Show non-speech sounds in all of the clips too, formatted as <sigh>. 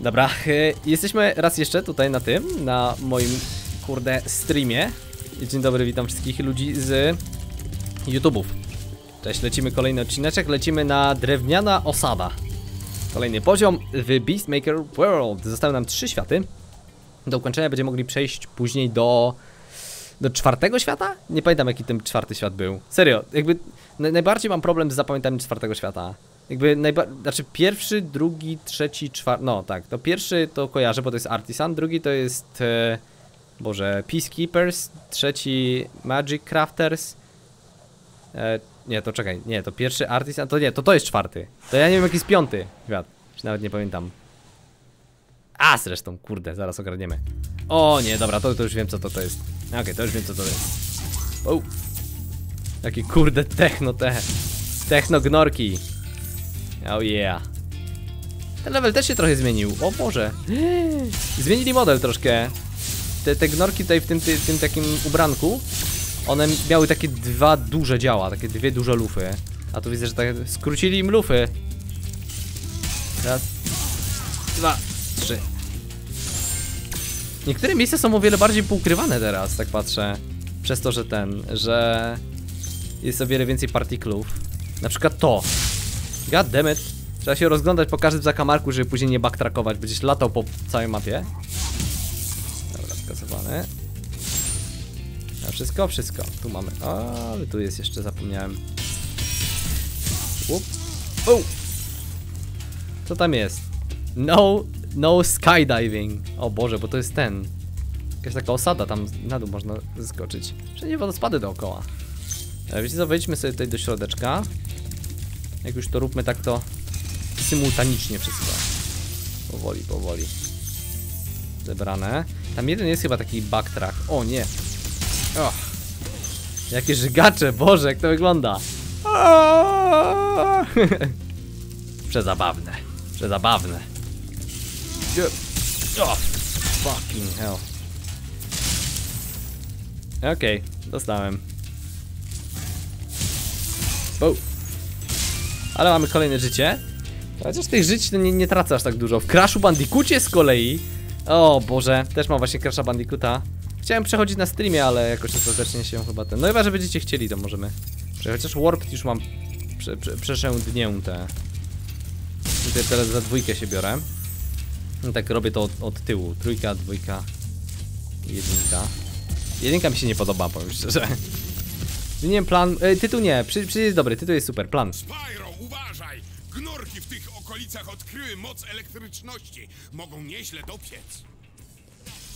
Dobra, y, jesteśmy raz jeszcze tutaj na tym, na moim kurde streamie. Dzień dobry, witam wszystkich ludzi z YouTube'ów. Cześć, lecimy kolejny odcineczek, lecimy na drewniana osada. Kolejny poziom w Beastmaker World. Zostały nam trzy światy. Do ukończenia będziemy mogli przejść później do... Do czwartego świata? Nie pamiętam jaki ten czwarty świat był. Serio, jakby naj- najbardziej mam problem z zapamiętaniem czwartego świata. Jakby najba... Znaczy pierwszy, drugi, trzeci, czwarty... No tak, to pierwszy to kojarzę, bo to jest Artisan, drugi to jest... E... Boże, Peacekeepers, trzeci Magic Crafters. E... Nie, to czekaj, nie, to pierwszy Artisan, to nie, to to jest czwarty. To ja nie wiem jaki jest piąty świat, nawet nie pamiętam. A zresztą, kurde, zaraz ogarniemy. O nie, dobra, to, to już wiem co to, to jest. Okej, to już wiem co to jest. O. Jakie kurde techno te. Techno gnorki. Oh yeah. Ten level też się trochę zmienił. O Boże. Zmienili model troszkę. Te, te gnorki tutaj w tym, ty, tym takim ubranku, one miały takie dwa duże działa, takie dwie duże lufy. A tu widzę, że tak skrócili im lufy. Raz, dwa, trzy. Niektóre miejsca są o wiele bardziej poukrywane teraz, tak patrzę. Przez to, że ten, że jest o wiele więcej partiklów. Na przykład to. God damn it. Trzeba się rozglądać po każdym zakamarku, żeby później nie backtrackować. Będziesz latał po całej mapie. Dobra, skasowane. A wszystko, wszystko. Tu mamy. O, ale tu jest jeszcze, zapomniałem. Łup. O! Co tam jest? No, no skydiving. O Boże, bo to jest ten. Jakaś taka osada, tam na dół można zeskoczyć. Wszędzie wodospady dookoła. E, wiecie co, wejdźmy sobie tutaj do środeczka. Jak już to róbmy tak to symultanicznie wszystko. Powoli, powoli. Zebrane. Tam jeden jest chyba taki backtrack. O nie. Och. Jakie żygacze, Boże, jak to wygląda. <laughs> Przezabawne. Przezabawne. Oh, fucking hell. Okej, dostałem. Bo. Ale mamy kolejne życie. Chociaż tych żyć to nie, nie tracę aż tak dużo. W Crashu Bandicoocie z kolei. O Boże, też mam właśnie Crasha Bandicoota. Chciałem przechodzić na streamie, ale jakoś ostatecznie się chyba ten. No chyba, że będziecie chcieli, to możemy. Chociaż Warped już mam prze, prze, przeszędnięte. Tutaj teraz za dwójkę się biorę. No tak robię to od, od tyłu. Trójka, dwójka, jedynka. Jedynka mi się nie podoba, powiem szczerze. Nie plan. E, tytuł nie, przy, przy jest dobry, tytuł jest super. Plan. Gnorki w tych okolicach odkryły moc elektryczności. Mogą nieźle dopiec.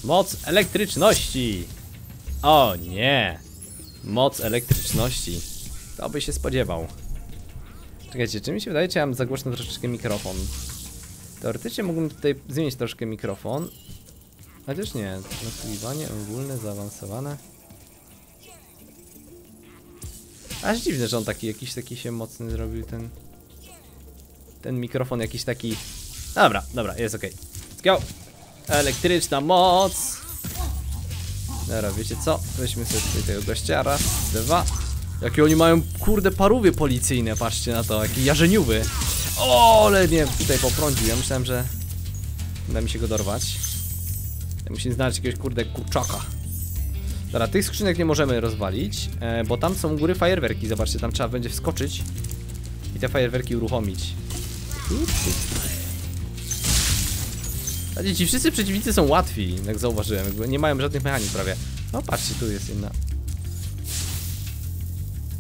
Moc elektryczności. O nie. Moc elektryczności. Kto by się spodziewał? Czekajcie, czy mi się wydaje, czy ja mam za głośno troszeczkę mikrofon? Teoretycznie mógłbym tutaj zmienić troszkę mikrofon. Chociaż nie. Nasłuchiwanie ogólne, zaawansowane. Aż dziwne, że on taki jakiś taki się mocny zrobił ten. Ten mikrofon jakiś taki. Dobra, dobra, jest ok. Let's go. Elektryczna moc. Dobra, wiecie co? Weźmy sobie tutaj tego gościa. Raz, dwa. Jakie oni mają, kurde, parówie policyjne, patrzcie na to, jakie jarzeniuwy. O, ale mnie tutaj poprądził. Ja myślałem, że uda mi się go dorwać. Ja musimy znaleźć jakiegoś, kurde, kurczaka. Dobra, tych skrzynek nie możemy rozwalić, e, bo tam są góry fajerwerki. Zobaczcie, tam trzeba będzie wskoczyć i te fajerwerki uruchomić. A ci wszyscy przeciwnicy są łatwi, jak zauważyłem, jakby nie mają żadnych mechanizmów prawie. No patrzcie, tu jest jedna.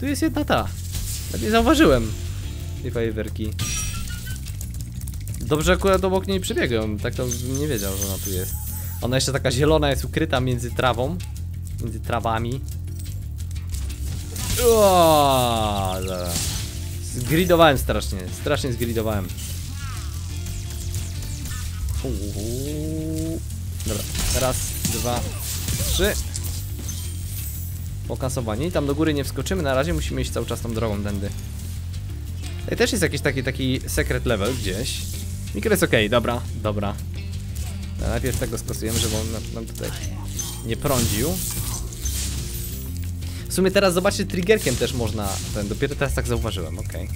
Tu jest jedna ta. Nawet nie zauważyłem tej fajerwerki. Dobrze akurat obok niej przebiegłem, tak to nie wiedział, że ona tu jest. Ona jeszcze taka zielona jest ukryta między trawą, między trawami. Uaa, dobra. Zgridowałem strasznie, strasznie zgridowałem. Dobra, raz, dwa, trzy. Pokasowanie. I tam do góry nie wskoczymy, na razie musimy iść cały czas tą drogą tędy. Tutaj też jest jakiś taki, taki secret level gdzieś. Mikro jest okej, dobra, dobra. No, najpierw tego skasujemy, żeby on nam tutaj nie prądził. W sumie teraz zobaczcie, triggerkiem też można ten, dopiero teraz tak zauważyłem, okej.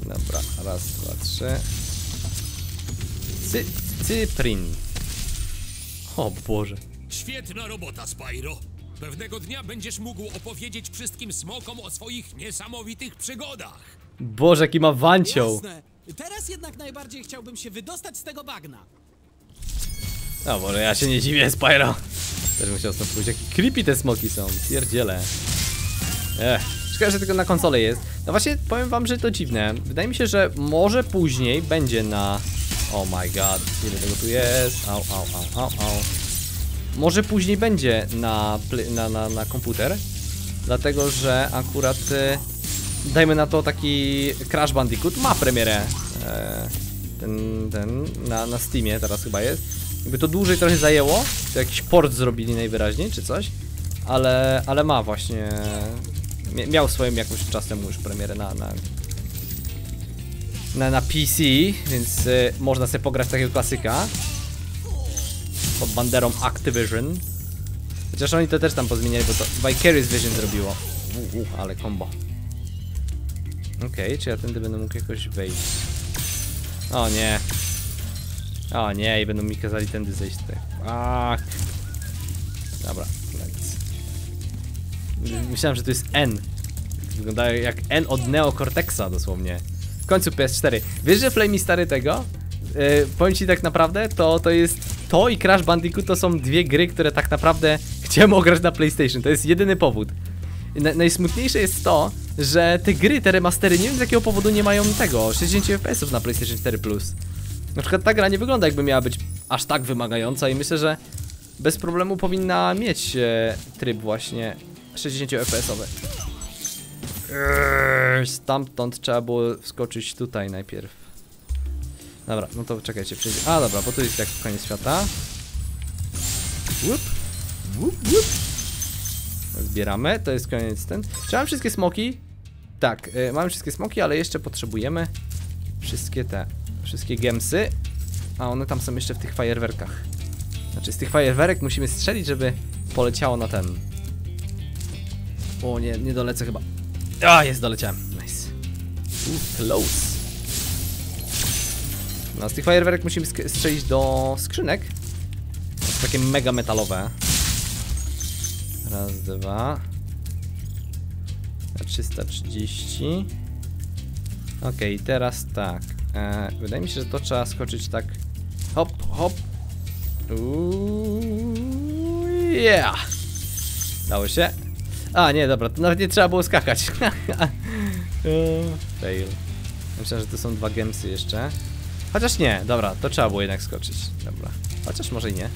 Dobra, raz, dwa, trzy. Cy Cyprin. O Boże. Świetna robota, Spyro. Pewnego dnia będziesz mógł opowiedzieć wszystkim smokom o swoich niesamowitych przygodach. Boże, jaki ma wancioł. Jasne. Teraz jednak najbardziej chciałbym się wydostać z tego bagna. O Boże, ja się nie dziwię, Spyro. Też bym chciał stąd pójść. Jakie creepy te smoki są, pierdziele. Ech, szkoda, że tylko na konsolę jest. No właśnie, powiem wam, że to dziwne. Wydaje mi się, że może później będzie na... Oh my god, ile tego tu jest? Au, au, au, au, au. Może później będzie na, na, na, na komputer. Dlatego, że akurat... Y, dajmy na to taki Crash Bandicoot ma premierę. E, ten, ten, na, na Steamie teraz chyba jest. Jakby to dłużej trochę zajęło, to jakiś port zrobili najwyraźniej, czy coś. Ale, ale ma właśnie... mia- Miał swoim jakimś czas temu już premierę na, na, na, na PC, więc y, można sobie pograć takiego klasyka. Pod banderą Activision. Chociaż oni to też tam pozmieniali, bo to Vicarious Vision zrobiło. U, u, ale combo. Okej, czy ja tędy będę mógł jakoś wejść? O nie. O nie, i będą mi kazali tędy zejść tutaj. Ach. Dobra, let's. Myślałem, że to jest N. Wygląda jak N od Neo Cortexa dosłownie. W końcu PS4. Wiesz, że Flamey stary tego? Yy, powiem ci tak naprawdę, to, to jest to i Crash Bandicoot to są dwie gry, które tak naprawdę chciałem ograć na PlayStation. To jest jedyny powód. Na, najsmutniejsze jest to, że te gry, te remastery, nie wiem z jakiego powodu nie mają tego 60 FPS na PlayStation 4 Plus. Na przykład ta gra nie wygląda jakby miała być aż tak wymagająca i myślę, że bez problemu powinna mieć e, tryb właśnie 60 FPS-owy. Eee, Stamtąd trzeba było wskoczyć tutaj najpierw. Dobra, no to czekajcie, przejdzie. A dobra, bo tu jest jak koniec świata. Łup, łup, łup. Zbieramy, to jest koniec ten. Czy mam wszystkie smoki? Tak, y, mamy wszystkie smoki, ale jeszcze potrzebujemy wszystkie te, wszystkie gemsy. A one tam są jeszcze w tych fajerwerkach. Znaczy z tych fajerwerek musimy strzelić, żeby poleciało na ten. O nie, nie dolecę chyba. A, jest, doleciałem. Nice. Too close. No, z tych fajerwerek musimy strzelić do skrzynek. To są takie mega metalowe. Raz, dwa. 330. Okej, teraz tak. E, wydaje mi się, że to trzeba skoczyć tak. Hop, hop. Uuu, yeah! Dało się? A, nie, dobra, to nawet nie trzeba było skakać. <laughs> E, Fail. Myślę, że to są dwa gemsy jeszcze. Chociaż nie, dobra, to trzeba było jednak skoczyć. Dobra. Chociaż może i nie.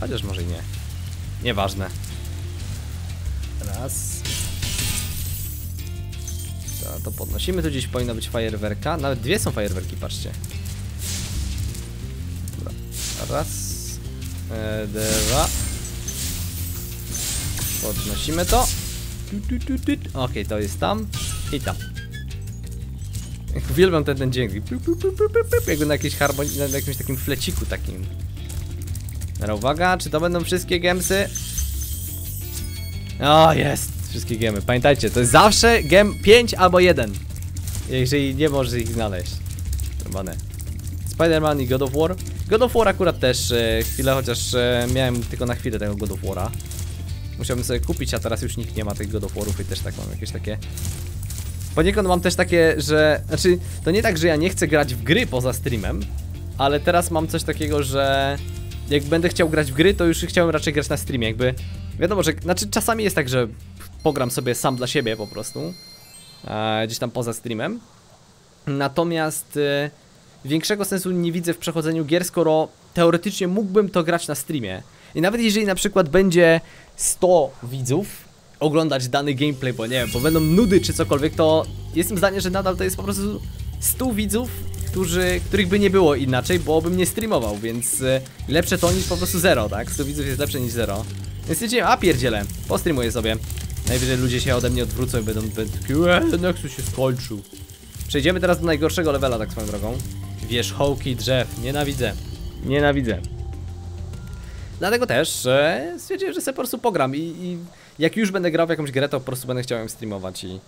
Chociaż może i nie. Nieważne. Raz. To, to podnosimy, tu gdzieś powinna być fajerwerka. Nawet dwie są fajerwerki, patrzcie. Dobra. Raz. E, dwa. Podnosimy to. Okej, to jest tam i tam. Uwielbiam ten, ten dźwięk. Jakby na jakiejś harmonii, na jakimś takim fleciku takim. Dobra, uwaga, czy to będą wszystkie gemsy? O, jest! Wszystkie gemy. Pamiętajcie, to jest zawsze gem 5 albo 1. Jeżeli nie możesz ich znaleźć. Robane. Spider-Man i God of War. God of War akurat też e, chwilę, chociaż e, miałem tylko na chwilę tego God of War'a. Musiałbym sobie kupić, a teraz już nikt nie ma tych God of War'ów i też tak mam jakieś takie... Poniekąd mam też takie, że... Znaczy, to nie tak, że ja nie chcę grać w gry poza streamem, ale teraz mam coś takiego, że jak będę chciał grać w gry, to już chciałem raczej grać na streamie, jakby wiadomo, że znaczy czasami jest tak, że pogram sobie sam dla siebie po prostu, e, gdzieś tam poza streamem. Natomiast e, większego sensu nie widzę w przechodzeniu gier, skoro teoretycznie mógłbym to grać na streamie. I nawet jeżeli na przykład będzie 100 widzów oglądać dany gameplay, bo nie wiem, bo będą nudy czy cokolwiek, to jestem zdania, że nadal to jest po prostu 100 widzów, którzy, których by nie było inaczej, bo bym nie streamował, więc e, lepsze to niż po prostu zero, tak? 100 widzów jest lepsze niż zero. Więc stwierdziłem, a pierdzielę, postreamuję sobie. Najwyżej ludzie się ode mnie odwrócą i będą, będą takie, "Eee, ten Nexus się skończył. Przejdziemy teraz do najgorszego levela, tak swoją drogą. Wierzchołki drzew, nienawidzę. Nienawidzę. Dlatego też e, stwierdziłem, że sobie po prostu pogram i, i jak już będę grał w jakąś grę, to po prostu będę chciał ją streamować i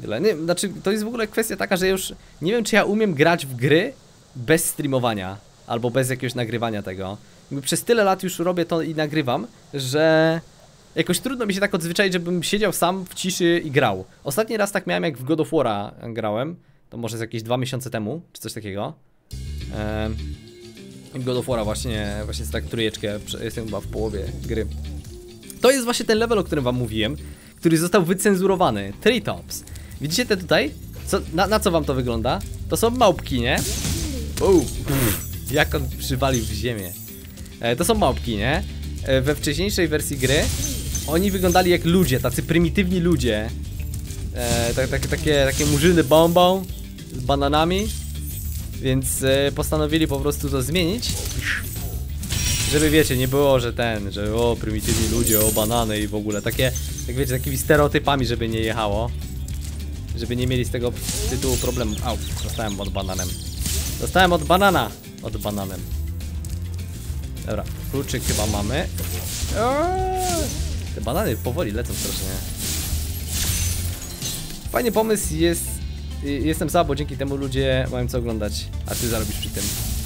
tyle. Nie, znaczy, to jest w ogóle kwestia taka, że już nie wiem, czy ja umiem grać w gry bez streamowania albo bez jakiegoś nagrywania tego. Przez tyle lat już robię to i nagrywam, że jakoś trudno mi się tak odzwyczaić, żebym siedział sam w ciszy i grał. Ostatni raz tak miałem jak w God of War'a grałem, to może z jakieś dwa miesiące temu, czy coś takiego. Ehm, God of War'a właśnie, właśnie z tak trójeczkę, jestem chyba w połowie gry. To jest właśnie ten level, o którym wam mówiłem, który został wycenzurowany. Treetops. Widzicie te tutaj? Co, na, na co wam to wygląda? To są małpki, nie? Uuu, jak on przywalił w ziemię. E, to są małpki, nie? E, we wcześniejszej wersji gry oni wyglądali jak ludzie, tacy prymitywni ludzie. E, tak, tak, takie, takie murzyny bombą z bananami. Więc e, postanowili po prostu to zmienić. Żeby wiecie, nie było, że ten, że o prymitywni ludzie, o banany i w ogóle takie, jak wiecie, takimi stereotypami, żeby nie jechało. Żeby nie mieli z tego tytułu problemu. Au, dostałem od bananem. Dostałem od banana. Od bananem. Dobra, kluczyk chyba mamy. Eee, Te banany powoli lecą strasznie. Fajny pomysł jest. y, Jestem za, bo dzięki temu ludzie mają co oglądać, a ty zarobisz przy tym.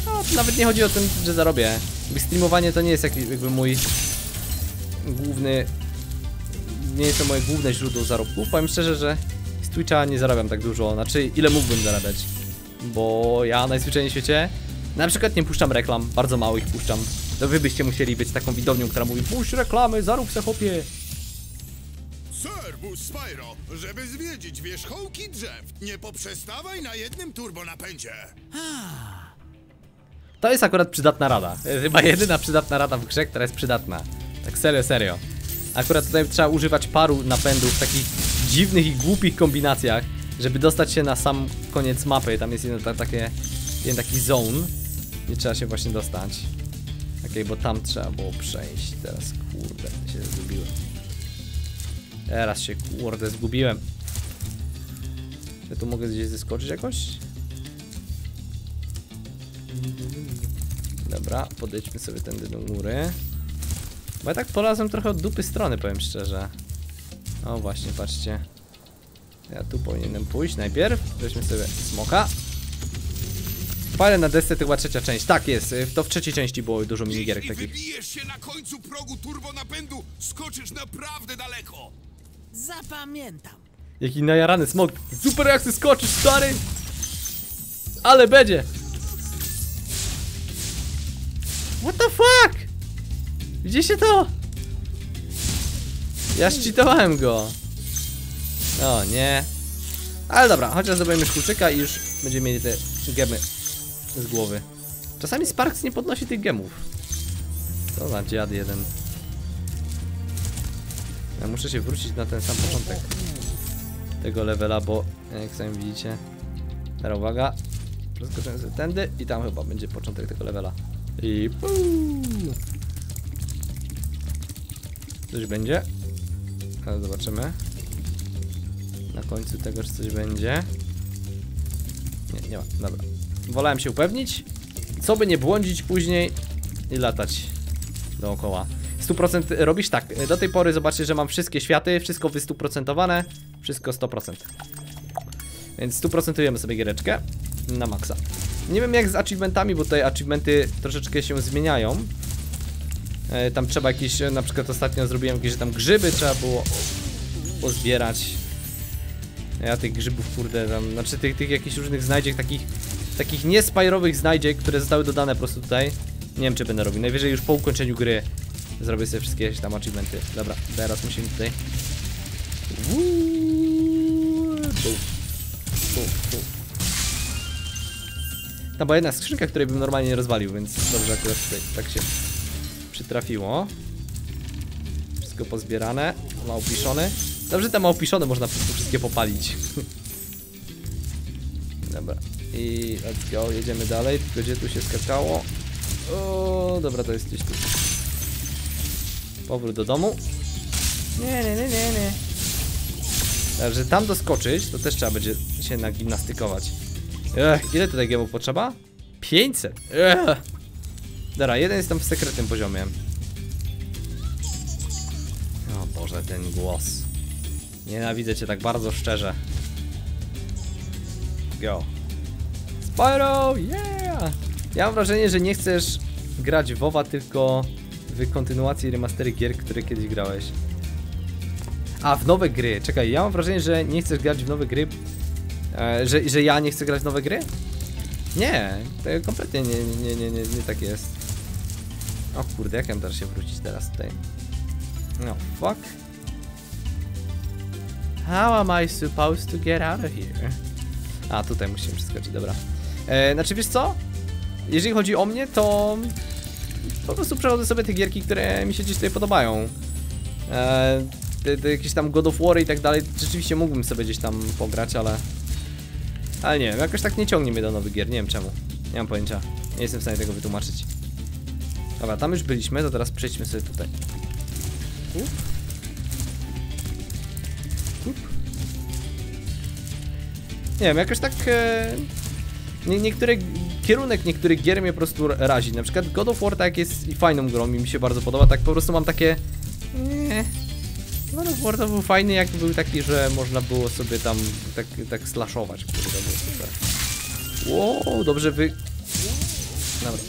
No, nawet nie chodzi o tym, że zarobię. Streamowanie to nie jest jak- jakby mój główny. Nie jest to moje główne źródło zarobków. Powiem szczerze, że z Twitcha nie zarabiam tak dużo. Znaczy, ile mógłbym zarabiać. Bo ja najzwyczajniej w świecie na przykład nie puszczam reklam, bardzo mało ich puszczam. To wy byście musieli być taką widownią, która mówi puść reklamy, zarób se chłopie. Servus, Spyro! Żeby zwiedzić wierzchołki drzew, nie poprzestawaj na jednym turbonapędzie. To jest akurat przydatna rada. To jest chyba jedyna przydatna rada w grze, która jest przydatna. Tak serio, serio. Akurat tutaj trzeba używać paru napędów w takich dziwnych i głupich kombinacjach, żeby dostać się na sam koniec mapy. Tam jest jeden, ta, takie, jeden taki zone, gdzie trzeba się właśnie dostać. Okej, bo tam trzeba było przejść. Teraz kurde, się zgubiłem. Teraz się kurde zgubiłem. Ja tu mogę gdzieś zeskoczyć jakoś? Dobra, podejdźmy sobie tędy do góry. Bo ja tak polazłem trochę od dupy strony, powiem szczerze. O właśnie, patrzcie. Ja tu powinienem pójść najpierw. Weźmy sobie smoka. Fajne na desce to była trzecia część. Tak jest, y, to w trzeciej części było dużo minigierek takich. wybijesz się na końcu progu turbonapędu, skoczysz naprawdę daleko. Zapamiętam. Jaki najarany smok. Super jak ty skoczysz, stary! Ale będzie! What the fuck? Widzicie to? Ja szczytowałem go. O nie. Ale dobra, chociaż zdobędziemy szkółczyka i już będziemy mieli te gemy z głowy. Czasami Sparks nie podnosi tych gemów. To za dziad jeden. Ja muszę się wrócić na ten sam początek tego levela, bo jak sami widzicie Teraz uwaga Przeskoczymy sobie tędy i tam chyba będzie początek tego levela I puu. Coś będzie Ale zobaczymy Na końcu tego czy coś będzie Nie, nie ma, dobra Wolałem się upewnić Co by nie błądzić później I latać Dookoła 100% robisz tak. Do tej pory zobaczcie, że mam wszystkie światy, wszystko wystuprocentowane, wszystko 100%. Więc 100% sobie giereczkę na maksa. Nie wiem jak z achievementami, bo tutaj achievementy troszeczkę się zmieniają. E, tam trzeba jakieś, e, na przykład ostatnio zrobiłem jakieś, tam grzyby trzeba było pozbierać. Ja tych grzybów, kurde, tam, znaczy tych, tych jakichś różnych znajdziek, takich, takich niespajrowych znajdziek, które zostały dodane po prostu tutaj. Nie wiem, czy będę robił. Najwyżej już po ukończeniu gry zrobię sobie wszystkie tam achievementy. Dobra, teraz musimy tutaj. Tam była jedna skrzynka, której bym normalnie nie rozwalił, więc dobrze akurat tutaj tak się przytrafiło. Wszystko pozbierane, małpiszony. Dobrze te małpiszone można po prostu wszystkie popalić. <laughs> Dobra. I let's go, jedziemy dalej. Tylko gdzie tu się skakało? O, dobra, to jest gdzieś tu. Powrót do domu. Nie, nie, nie, nie, nie. Także tam doskoczyć, to też trzeba będzie się nagimnastykować. Ech, ile tutaj gemów potrzeba? 500. Ech. Dobra, jeden jest tam w sekretnym poziomie. O Boże, ten głos. Nienawidzę cię tak bardzo szczerze. Go. Spyro, yeah! Ja mam wrażenie, że nie chcesz grać WoWa, tylko w kontynuacji remastery gier, które kiedyś grałeś. A, w nowe gry. Czekaj, ja mam wrażenie, że nie chcesz grać w nowe gry. E, że, że ja nie chcę grać w nowe gry? Nie, to kompletnie nie, nie, nie, nie, nie tak jest. O kurde, jak ja mam się wrócić teraz tutaj? No, fuck. How am I supposed to get out of here? A, tutaj musimy przeskoczyć, dobra. E, znaczy, wiesz co? Jeżeli chodzi o mnie, to po prostu przechodzę sobie te gierki, które mi się gdzieś tutaj podobają. E, te, te jakieś tam God of War i tak dalej, rzeczywiście mógłbym sobie gdzieś tam pograć, ale... Ale nie wiem, jakoś tak nie ciągnie mnie do nowych gier, nie wiem czemu. Nie mam pojęcia. Nie jestem w stanie tego wytłumaczyć. Dobra, tam już byliśmy, to teraz przejdźmy sobie tutaj. Up. Up. Nie wiem, jakoś tak... E... Nie, niektóre kierunek niektórych gier mnie po prostu razi. Na przykład God of War tak jest i fajną grą i mi się bardzo podoba, tak po prostu mam takie. Nie. God of War to był fajny, jak był taki, że można było sobie tam tak, tak slashować, który to było super. Wow, dobrze wy. Dobra.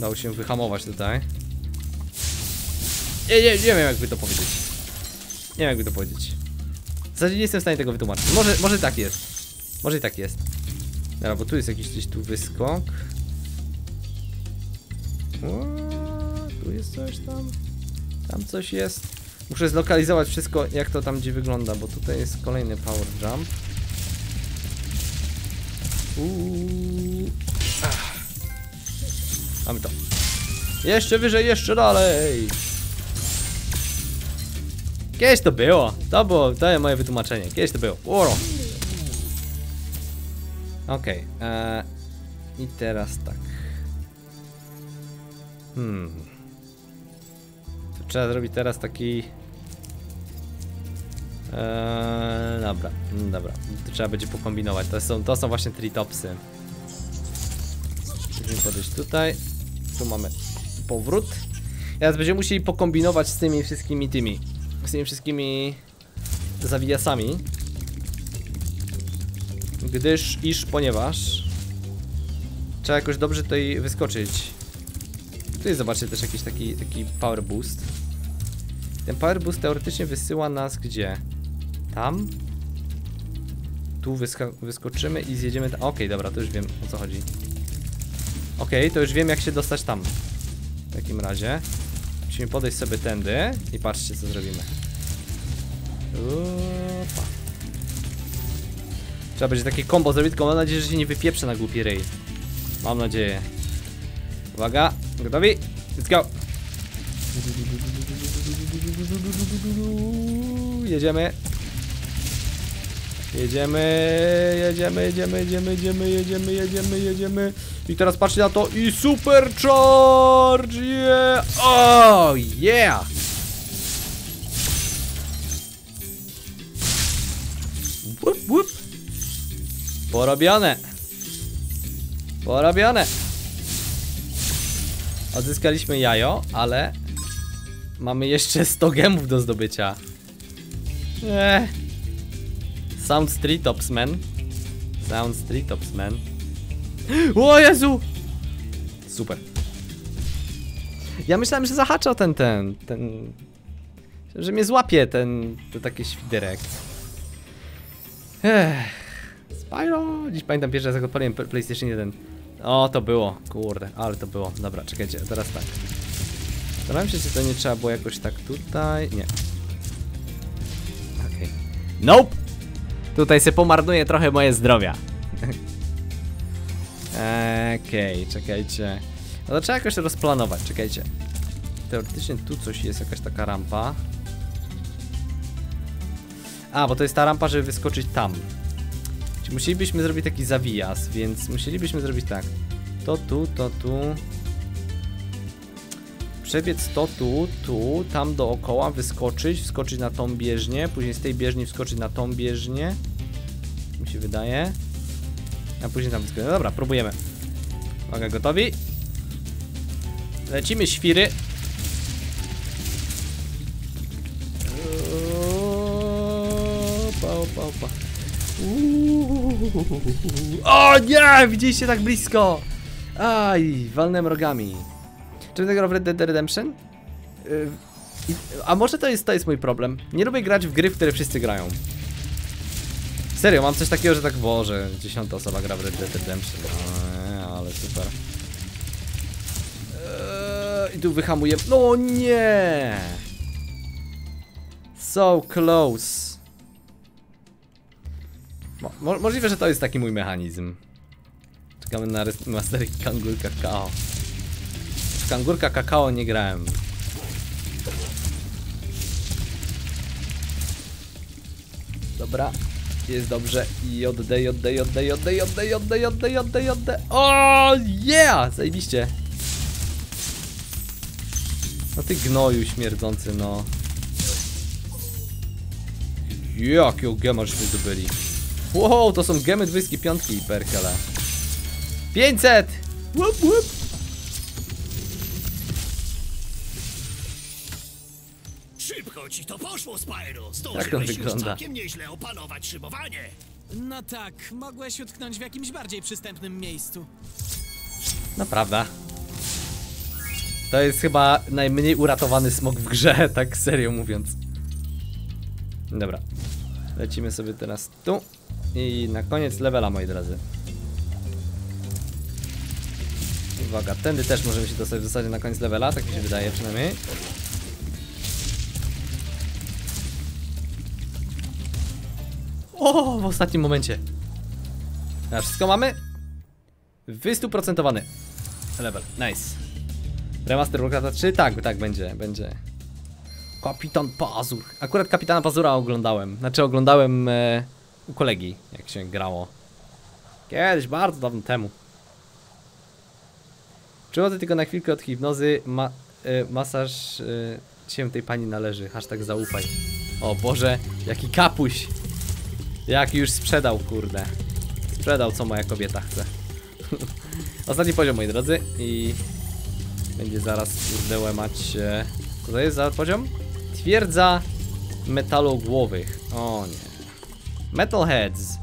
Dało się wyhamować tutaj. Nie, nie, nie wiem jakby to powiedzieć. Nie wiem jakby to powiedzieć. W zasadzie nie jestem w stanie tego wytłumaczyć. Może, może tak jest. Może i tak jest. Dobra, bo tu jest jakiś gdzieś tu wyskok. O, tu jest coś tam. Tam coś jest. Muszę zlokalizować wszystko, jak to tam gdzie wygląda, bo tutaj jest kolejny power jump. Uuu. Mamy to. Jeszcze wyżej, jeszcze dalej. Kiedyś to było. To było, to jest moje wytłumaczenie. Kiedyś to było. Oro. Okej. Okay, I teraz tak. Hmm. To trzeba zrobić teraz taki. Eee, dobra, mm, dobra. To trzeba będzie pokombinować. To są, to są właśnie tritopsy. Musimy podejść tutaj. Tu mamy powrót. Teraz będziemy musieli pokombinować z tymi wszystkimi tymi. Z tymi wszystkimi zawijasami. Gdyż, iż, ponieważ Trzeba jakoś dobrze tutaj wyskoczyć Tu jest, zobaczcie, też jakiś taki, taki power boost Ten power boost teoretycznie wysyła nas gdzie? Tam? Tu wyskoczymy i zjedziemy Okej, okay, dobra, to już wiem o co chodzi Okej, okay, to już wiem jak się dostać tam W takim razie Musimy podejść sobie tędy I patrzcie co zrobimy Opa. Trzeba będzie takie combo zrobić, tylko mam nadzieję, że się nie wypieprze na głupi rej. Mam nadzieję. Uwaga, gotowi? Let's go! Jedziemy. Jedziemy, jedziemy, jedziemy, jedziemy, jedziemy, jedziemy, jedziemy, jedziemy. I teraz patrzcie na to i supercharge! Yeah! Oh, yeah! Porobione. Porobione. Odzyskaliśmy jajo, ale mamy jeszcze 100 gemów do zdobycia. Eee. Sound Street Ops, man. Sound Street Ops, man. O Jezu! Super. Ja myślałem, że zahaczał ten, ten, ten... Że mnie złapie ten, to takie świderek. Ech. Spyro! Dziś pamiętam pierwszy raz jak odpaliłem PlayStation 1. O, to było. Kurde, ale to było. Dobra, czekajcie, teraz tak. Zastanawiam się, czy to nie trzeba było jakoś tak tutaj... Nie. Okej. Okay. Nope! Tutaj się pomarnuje trochę moje zdrowia. <laughs> Okej, okay, czekajcie. No to trzeba jakoś rozplanować, czekajcie. Teoretycznie tu coś jest, jakaś taka rampa. A, bo to jest ta rampa, żeby wyskoczyć tam. Musielibyśmy zrobić taki zawijas, więc musielibyśmy zrobić tak. To tu, to tu. Przebiec to tu, tu, tam dookoła, wyskoczyć, wskoczyć na tą bieżnię, później z tej bieżni wskoczyć na tą bieżnię. Mi się wydaje. A później tam wyskoczyć. No dobra, próbujemy. Uwaga, gotowi? Lecimy świry. Opa, opa, opa. O nie! Widzieliście tak blisko! Aj, walnę rogami. Czy tego w Red Dead Redemption? I- a może to jest, to jest mój problem? Nie lubię grać w gry, w które wszyscy grają. Serio, mam coś takiego, że tak Boże, dziesiąta osoba gra w Red Dead Redemption. Eee, ale super. Eee, I tu wyhamuję. No nie! So close. Mo mo możliwe, że to jest taki mój mechanizm. Czekamy na remasterek Kangur Kakao. W Kangurka Kakao nie grałem. Dobra, jest dobrze. JD, JD, JD, JD, JD, JD, JD, JD, JD. O, yeah! Zajebiście. No ty gnoju śmierdzący, no. Jakiego gema żeśmy zdobyli. Wow, to są gemy 25 perkele. 500! Łup, łup. Szybko ci to poszło, Spyro. Jak Zdążyłeś on wygląda? całkiem nieźle opanować szybowanie. No tak, mogłeś utknąć w jakimś bardziej przystępnym miejscu. Naprawdę. To jest chyba najmniej uratowany smok w grze, tak serio mówiąc. Dobra. Lecimy sobie teraz tu. I na koniec levela, moi drodzy. Uwaga, tędy też możemy się dostać w zasadzie na koniec levela, tak mi się wydaje przynajmniej. O, w ostatnim momencie. A wszystko mamy? Wystuprocentowany level, nice. Remaster Warcrafta 3? Tak, tak, będzie, będzie. Kapitan Pazur. Akurat Kapitana Pazura oglądałem. Znaczy oglądałem e, u kolegi, jak się grało. Kiedyś, bardzo dawno temu. Przychodzę tylko na chwilkę od hipnozy. Ma, e, masaż e, się tej pani należy. Hashtag zaufaj. O Boże, jaki kapuś. Jaki już sprzedał, kurde. Sprzedał, co moja kobieta chce. <laughs> Ostatni poziom, moi drodzy. I będzie zaraz, kurde, łamać. Co to jest za poziom? Twierdza metalogłowych. O nie. Metalheads.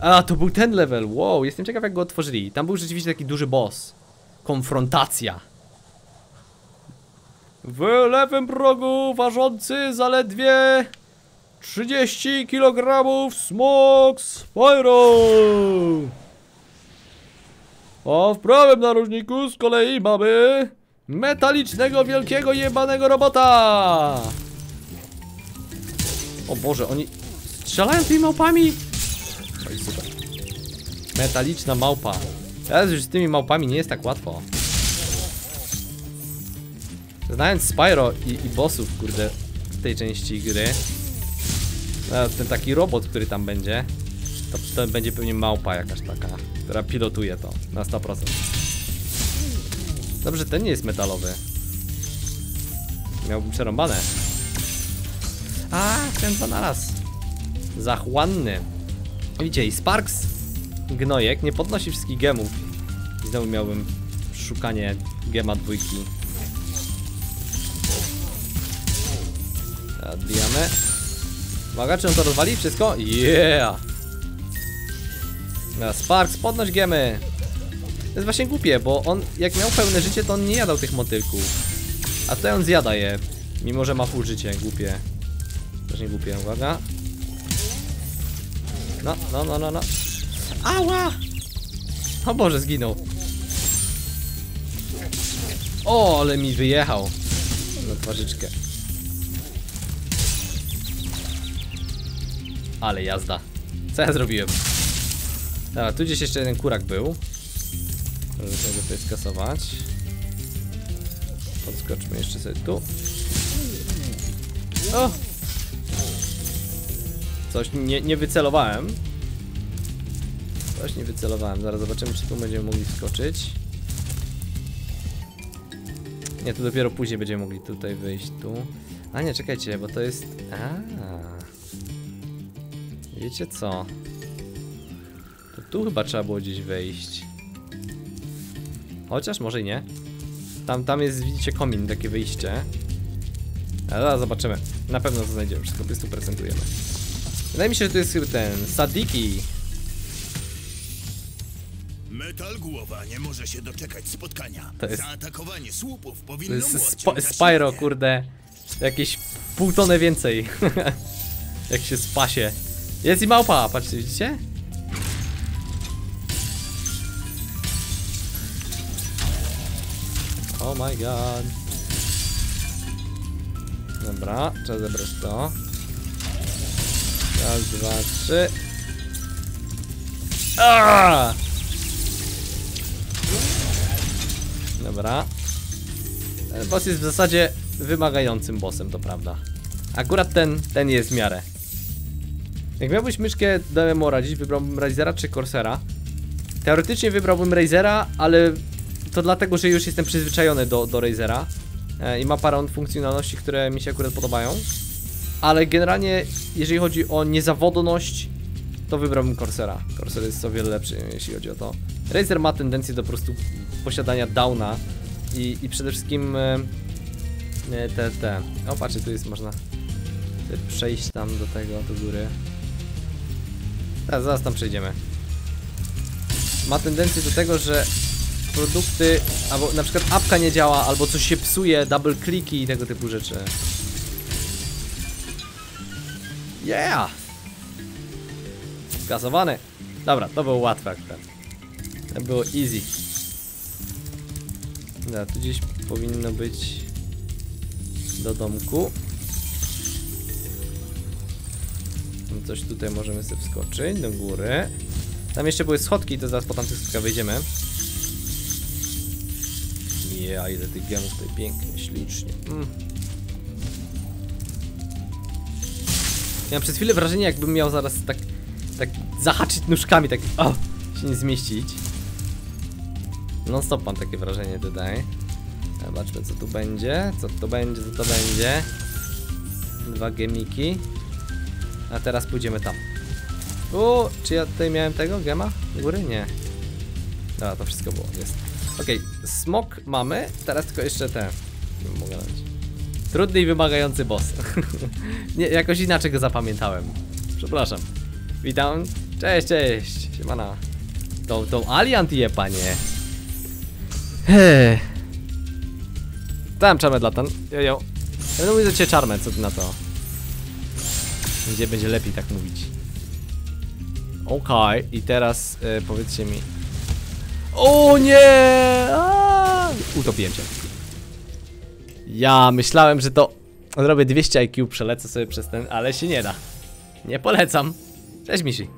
A, to był ten level. Wow, jestem ciekaw, jak go otworzyli. Tam był rzeczywiście taki duży boss. Konfrontacja. W lewym progu ważący zaledwie 30 kg Smok Spyro! A w prawym narożniku z kolei mamy metalicznego wielkiego jebanego robota! O Boże, oni strzelają tymi małpami? Oj, super. Metaliczna małpa. Teraz już z tymi małpami nie jest tak łatwo. Znając Spyro i, i bossów, kurde, w tej części gry, a ten taki robot, który tam będzie, to, to będzie pewnie małpa jakaś taka, która pilotuje to na 100%. Dobrze, ten nie jest metalowy. Miałbym przerąbane. A, ten naraz. Zachłanny. Widzicie, i Sparks, gnojek, nie podnosi wszystkich gemów. I znowu miałbym szukanie gema dwójki. Odbijamy. Uwaga, czy on to rozwali? Wszystko? Yeah! Sparks, podnoś gemy! To jest właśnie głupie, bo on jak miał pełne życie, to on nie jadał tych motylków. A tutaj on zjada je, mimo że ma full życie, głupie. Też nie głupie, uwaga. No, no, no, no, no. Ała! O Boże, zginął. O, ale mi wyjechał. Na twarzyczkę. Ale jazda. Co ja zrobiłem? Dobra, tu gdzieś jeszcze jeden kurak był. Żeby tego tutaj skasować. Podskoczmy jeszcze sobie tu. O! Coś nie, nie wycelowałem. Coś nie wycelowałem. Zaraz zobaczymy, czy tu będziemy mogli wskoczyć. Nie, tu dopiero później będziemy mogli tutaj wyjść. Tu. A nie, czekajcie, bo to jest. A. Wiecie co? To tu chyba trzeba było gdzieś wejść. Chociaż może i nie. Tam, tam jest, widzicie, komin, takie wyjście. Ale zobaczymy. Na pewno to znajdziemy, wszystko po prostu prezentujemy. Wydaje mi się, że to jest ten Sadiki. Metal Głowa nie może się doczekać spotkania. To jest- Zaatakowanie słupów To powinno jest spo, odciągać Spyro, kurde. Jakieś pół tony więcej. <laughs> Jak się spasie. Jest i małpa, patrzcie, widzicie? Oh my god. Dobra, trzeba zebrać to. Raz, dwa, trzy. Aaaa! Dobra. Ten boss jest w zasadzie wymagającym bossem, to prawda. Akurat ten, ten jest w miarę. Jak miałbyś myszkę do MMO radzić, wybrałbym Razera czy Corsera. Teoretycznie wybrałbym Razera, ale to dlatego, że już jestem przyzwyczajony do, do Razera. E, I ma parę funkcjonalności, które mi się akurat podobają. Ale generalnie, jeżeli chodzi o niezawodność, to wybrałbym Corsera. Corsair jest o wiele lepszy, jeśli chodzi o to. Razer ma tendencję do po prostu posiadania downa i, i przede wszystkim e, te, te. O, patrzcie, tu jest można przejść tam do tego, do góry. Teraz, zaraz tam przejdziemy. Ma tendencję do tego, że produkty, albo na przykład apka nie działa, albo coś się psuje, double cliki i tego typu rzeczy. Yeah! Skasowany. Dobra, to było łatwe akurat. To było easy. Dobra, tu gdzieś powinno być do domku. No Coś tutaj możemy sobie wskoczyć do góry. Tam jeszcze były schodki, to zaraz po tamtych schodkach wejdziemy. Ja, ile tych gemów tutaj pięknie, ślicznie. Mm. Miałem przez chwilę wrażenie, jakbym miał zaraz tak, tak zahaczyć nóżkami, tak o, się nie zmieścić. Non stop mam takie wrażenie tutaj. Zobaczmy co tu będzie, co to będzie, co to będzie. Dwa gemiki. A teraz pójdziemy tam. O, czy ja tutaj miałem tego gema? Do góry? Nie. Dobra, to wszystko było, jest. Okej, smok mamy, teraz tylko jeszcze te. Nie mogę dać. Trudny i wymagający boss. <laughs> nie, jakoś inaczej go zapamiętałem. Przepraszam. Witam. Cześć, cześć. Siemana. Tą, tą Aliant je, panie. Hej. Dałem czarmę dla ten. Jojo. Ja będę mówić do ciebie co ty na to? Gdzie będzie lepiej tak mówić. Okej, i teraz e, powiedzcie mi. O nie! Aaa! Utopiłem cię. Ja myślałem, że to zrobię 200 IQ, przelecę sobie przez ten, ale się nie da. Nie polecam. Cześć Misi.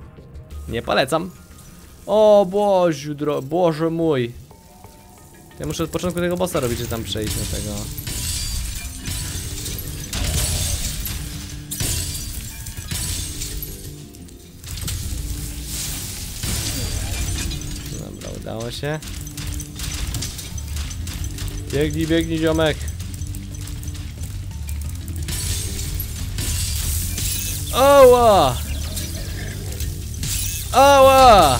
Nie polecam. O Boziu, dro... Boże mój. Ja muszę od początku tego bossa robić, że tam przejść do tego. Dobra, udało się. Biegnij, biegnij ziomek. Oła! Oła!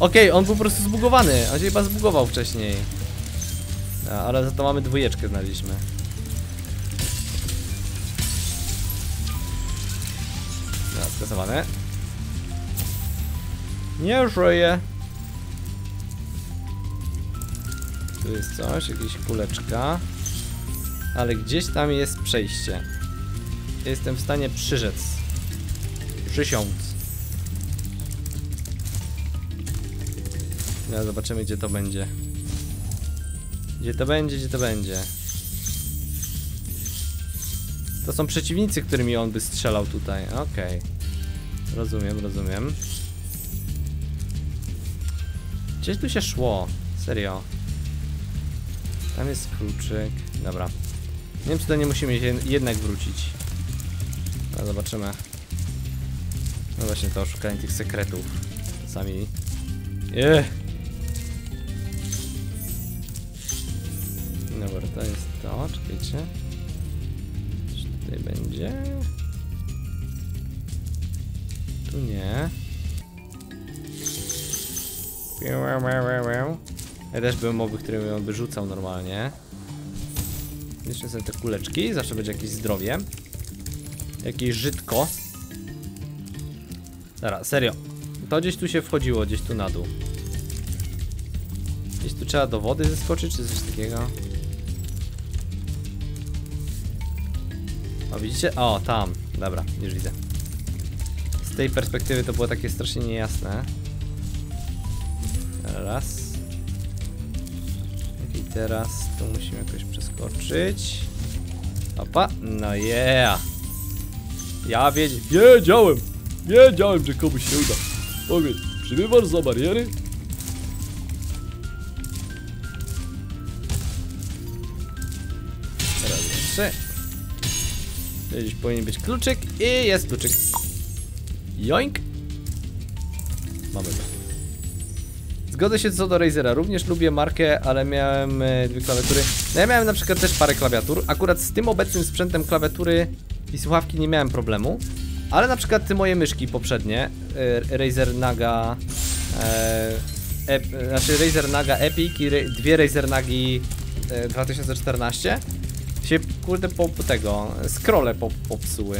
Okej, on był po prostu zbugowany. On się chyba zbugował wcześniej. A, ale za to mamy dwójeczkę znaleźliśmy. Dobra, skasowane. Nie żyje. Tu jest coś, jakieś kuleczka. Ale gdzieś tam jest przejście. Jestem w stanie przyrzec. Przysiąc. No, zobaczymy gdzie to będzie. Gdzie to będzie, gdzie to będzie. To są przeciwnicy, którymi on by strzelał tutaj. Okej. Rozumiem, rozumiem. Gdzieś tu się szło. Serio. Tam jest kluczyk. Dobra. Nie wiem, czy to nie musimy jednak wrócić. No, zobaczymy. No właśnie to szukanie tych sekretów. Czasami. Ech. Dobra, to jest to. Czekajcie. Czy tutaj będzie? Tu nie. Ja też byłem mowy, którymi on by rzucał normalnie. Jeszcze sobie te kuleczki, zawsze będzie jakieś zdrowie. Jakieś żytko. Dobra, serio. To gdzieś tu się wchodziło, gdzieś tu na dół. Gdzieś tu trzeba do wody zeskoczyć, czy coś takiego? O, widzicie? O, tam. Dobra, już widzę. Z tej perspektywy to było takie strasznie niejasne. Raz. I teraz tu musimy jakoś przeskoczyć. Opa, no yeah. Ja wiedz wiedziałem, wiedziałem, że komuś się uda. Powiedz, przybywasz za bariery? Teraz trzy. Gdzieś powinien być kluczyk i jest kluczyk. Joink. Mamy to. Zgodzę się co do Razera, również lubię markę, ale miałem e, dwie klawiatury. No ja miałem na przykład też parę klawiatur. Akurat z tym obecnym sprzętem klawiatury i słuchawki nie miałem problemu. Ale na przykład te moje myszki poprzednie, e, Razer Naga, e, ep, znaczy Razer Naga Epic i re, dwie Razer Nagi e, 2014 się kurde po, po tego, scrolle po, popsuły.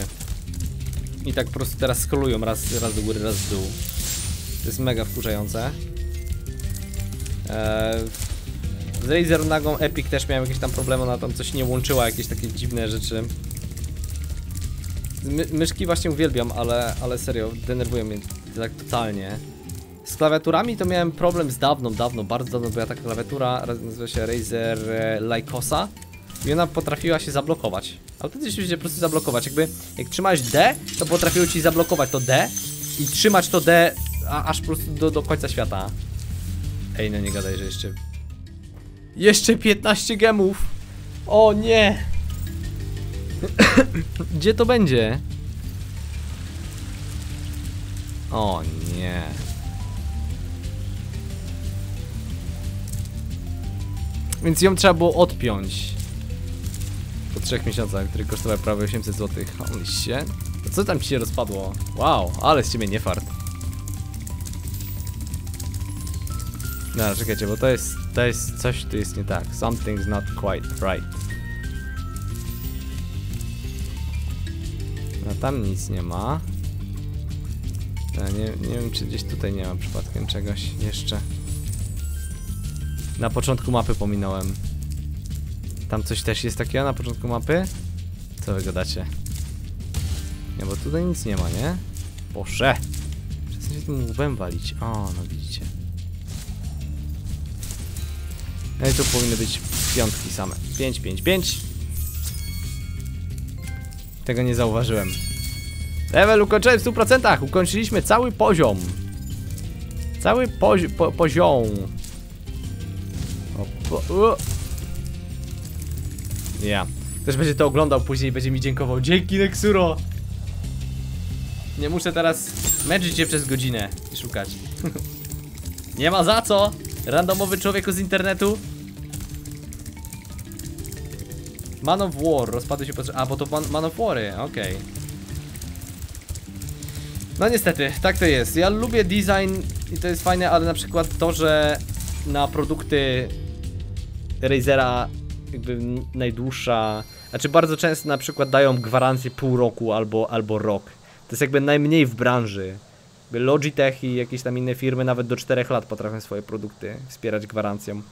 I tak po prostu teraz scrollują raz, raz do góry, raz w dół. To jest mega wkurzające. Eee, z Razer Nagą Epic też miałem jakieś tam problemy, ona tam coś nie łączyła, jakieś takie dziwne rzeczy. My, myszki właśnie uwielbiam, ale, ale serio, denerwują mnie tak totalnie. Z klawiaturami to miałem problem z dawną, dawno, bardzo dawno była taka klawiatura, nazywa się Razer e, Lycosa i ona potrafiła się zablokować. Wtedy się po prostu zablokować, jakby jak trzymałeś D, to potrafiło ci zablokować to D i trzymać to D a, aż po prostu do, do końca świata. Ej, no nie gadaj, że jeszcze... Jeszcze 15 gemów! O nie! <coughs> Gdzie to będzie? O nie. Więc ją trzeba było odpiąć. Po trzech miesiącach, które kosztowały prawie 800 zł. Holy shit. Co tam ci się rozpadło? Wow, ale z ciebie nie fart. No, czekajcie, bo to jest, to jest coś, tu jest nie tak. Something's not quite right. No tam nic nie ma. Ja nie, nie wiem, czy gdzieś tutaj nie ma przypadkiem czegoś jeszcze. Na początku mapy pominąłem. Tam coś też jest takiego na początku mapy? Co wy gadacie? Nie, bo tutaj nic nie ma, nie? Boże! Przestań się tym łbem walić. O, no widzicie. No i tu powinny być piątki same. 5, 5, 5. Tego nie zauważyłem. Level ukończyłem w 100%. Ukończyliśmy cały poziom. Cały pozi po poziom. O. Ja. Ktoś będzie to oglądał później i będzie mi dziękował. Dzięki Nexuro! Nie muszę teraz męczyć się przez godzinę i szukać. <laughs> Nie ma za co! Randomowy człowieku z internetu. Man of War, rozpadły się pod... A, bo to Man, Man of Wary, okej. No niestety, tak to jest. Ja lubię design i to jest fajne, ale na przykład to, że na produkty Razera jakby najdłuższa, znaczy bardzo często na przykład dają gwarancję pół roku albo, albo rok. To jest jakby najmniej w branży. Logitech i jakieś tam inne firmy nawet do 4 lat potrafią swoje produkty wspierać gwarancją.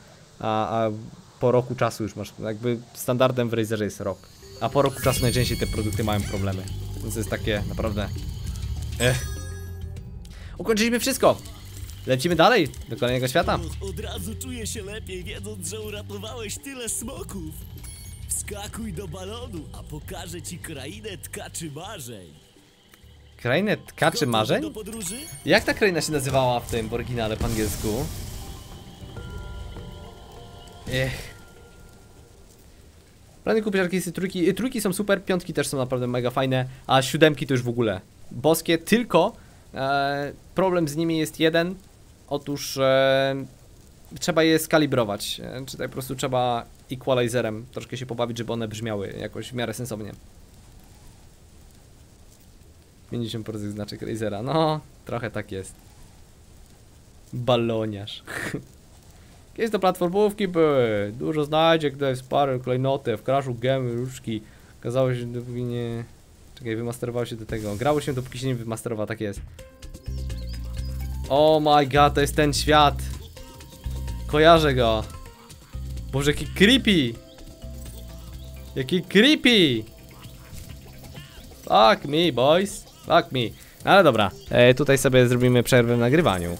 A, a po roku czasu już masz, jakby standardem w Razerze jest rok. A po roku czasu najczęściej te produkty mają problemy. Więc to jest takie naprawdę... Ech. Ukończyliśmy wszystko! Lecimy dalej, do kolejnego świata. Od razu czuję się lepiej, wiedząc, że uratowałeś tyle smoków. Wskakuj do balonu, a pokażę ci krainę tkaczy marzeń. Krainę tkaczy marzeń? Jak ta kraina się nazywała w tym oryginale po angielsku? Ech. Plany kupić arkisy trójki. y, Trójki są super, piątki też są naprawdę mega fajne, a siódemki to już w ogóle boskie, tylko e, problem z nimi jest jeden. Otóż e, trzeba je skalibrować. E, czy tak po prostu trzeba equalizerem troszkę się pobawić, żeby one brzmiały jakoś w miarę sensownie. 50% znaczek Razera. No, trochę tak jest. Baloniarz. <laughs> Jakieś to platformówki były. Dużo znajdziek, jest parę klejnoty, w crashu gemy, różki. Okazało się, dopóki nie... Czekaj, wymasterowało się do tego. Grało się dopóki się nie wymasterowało, tak jest. Oh my god, to jest ten świat. Kojarzę go. Boże, jaki creepy. Jaki creepy. Fuck me, boys. Fuck me. No ale dobra, e, tutaj sobie zrobimy przerwę w nagrywaniu.